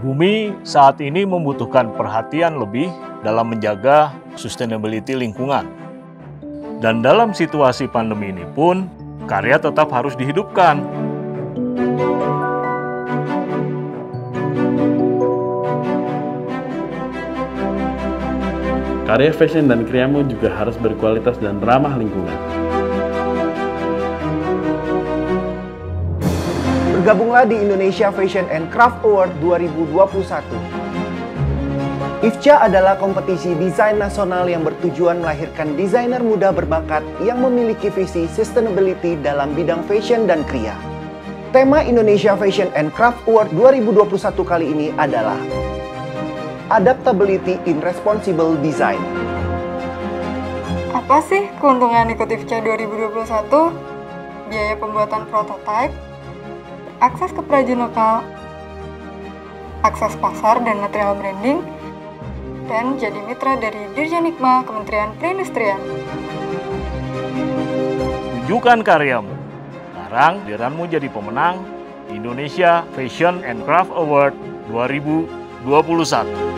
Bumi saat ini membutuhkan perhatian lebih dalam menjaga sustainability lingkungan. Dan dalam situasi pandemi ini pun, karya tetap harus dihidupkan. Karya fashion dan kriamu juga harus berkualitas dan ramah lingkungan. Bergabunglah di Indonesia Fashion and Craft Award 2021. IFCA adalah kompetisi desain nasional yang bertujuan melahirkan desainer muda berbakat yang memiliki visi sustainability dalam bidang fashion dan kria. Tema Indonesia Fashion and Craft Award 2021 kali ini adalah Adaptability in Responsible Design. Apa sih keuntungan ikut IFCA 2021? Biaya pembuatan prototipe, akses ke perajin lokal, akses pasar dan material branding, dan jadi mitra dari Dirjen Hikmah Kementerian Perindustrian. Tunjukkan karyamu. Sekarang giliranmu jadi pemenang Indonesia Fashion and Craft Award 2021.